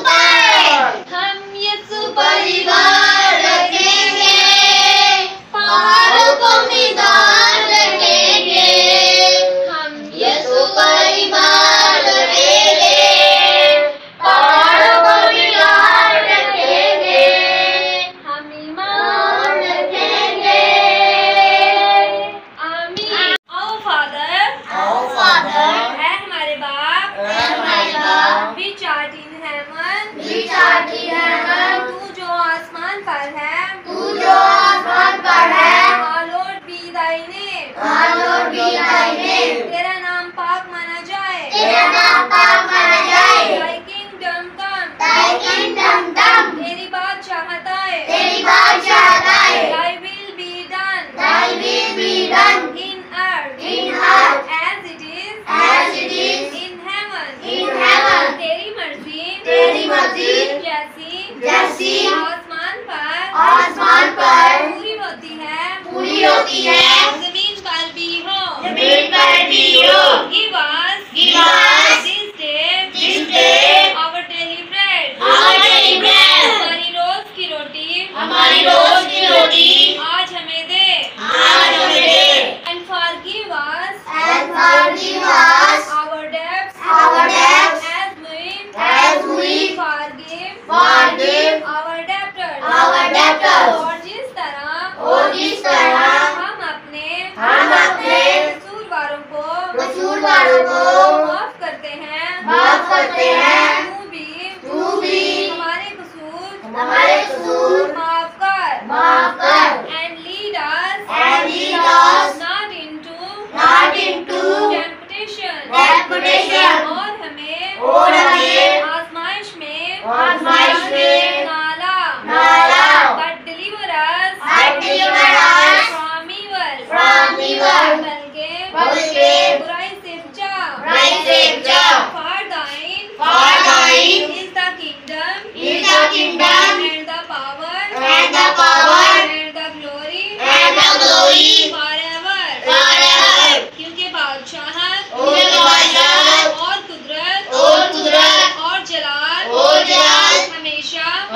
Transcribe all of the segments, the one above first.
papá.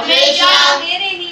हमेशा। मेरे लिए